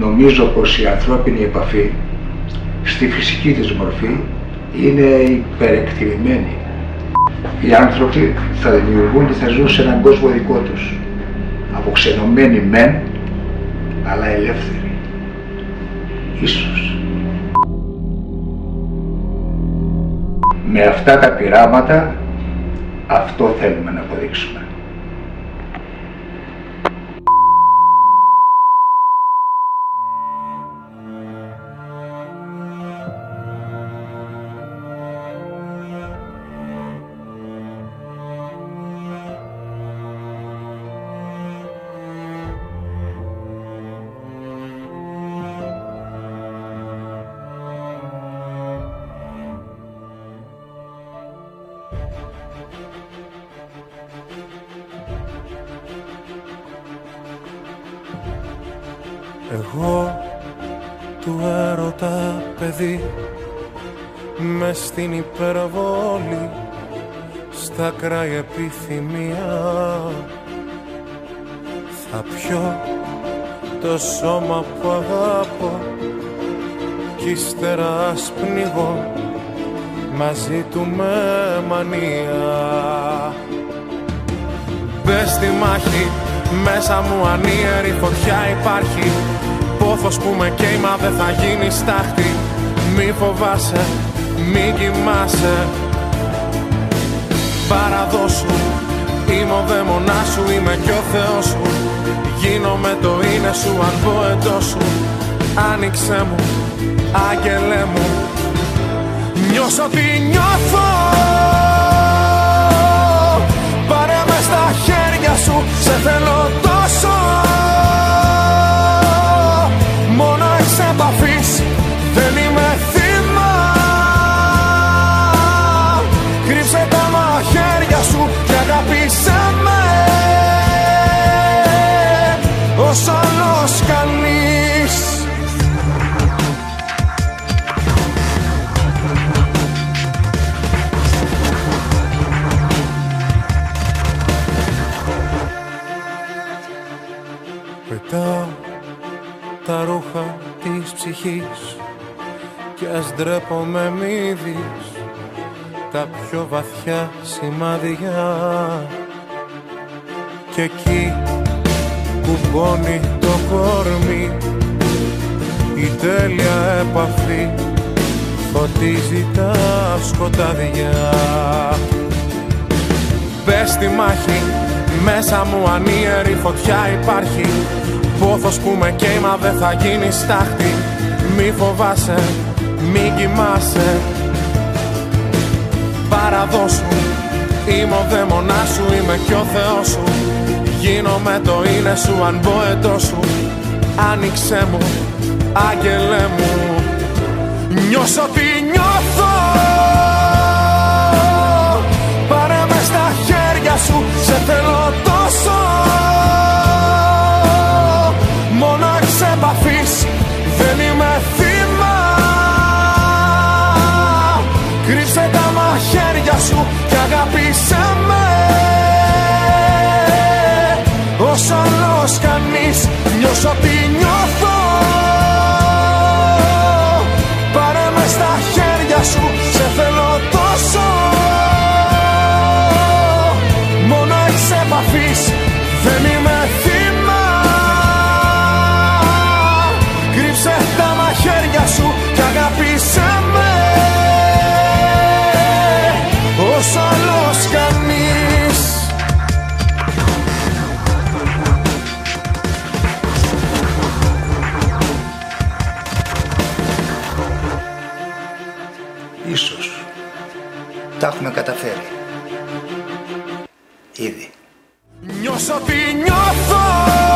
νομίζω πως η ανθρώπινη επαφή στη φυσική της μορφή είναι υπερεκτιμημένη. Οι άνθρωποι θα δημιουργούν και θα ζουν σε έναν κόσμο δικό τους, αποξενωμένοι μεν, αλλά ελεύθεροι. Ίσως. Με αυτά τα πειράματα αυτό θέλουμε να αποδείξουμε. Εγώ του έρωτα παιδί μες στην υπερβολή στα κράει επιθυμία. Θα πιω το σώμα που αγάπω κι ύστερα ας πνιγώ μαζί του με μανία. Μπες στη μάχη μέσα μου ανίερη φωτιά υπάρχει. Πόθος που με καίει μα δεν θα γίνει στάχτη. Μη φοβάσαι, μη κοιμάσαι. Παραδώσου, είμαι ο δαίμονάς σου, είμαι κι ο Θεός σου. Γίνομαι το είναι σου αν πω εντός σου. Άνοιξε μου, άγγελέ μου. Νιώσω τι νιώθω αγάπησέ με Ως άλλος κανείς. Πετάω τα ρούχα της ψυχής Κι ας ντρέπομαι μη δεις Τα πιο βαθιά σημάδια Κι εκεί που πόνει το κορμί Η τέλεια επαφή Φωτίζει τα σκοτάδια. Μπες στη μάχη μέσα μου ανίερη φωτιά υπάρχει. Πόθος που με καίει μα δεν θα γίνει στάχτη. Μη φοβάσαι, μη κοιμάσαι. Παραδώσου, είμαι ο δαίμονάς σου, είμαι κι ο Θεός σου Γίνομαι το είναι σου αν μπω εντός σου. Άνοιξέ μου, άγγελέ μου. Νιώσω τι νιώθω. Πάρε μες στα χέρια σου, σε θέλω τόσο. Μόνο εξ επαφής, δεν είμαι θύμα. Κρύψε τα μαχαίρια σου και αγάπησέ με Τα έχουμε καταφέρει. Ήδη. Νιώσω τι νιώθω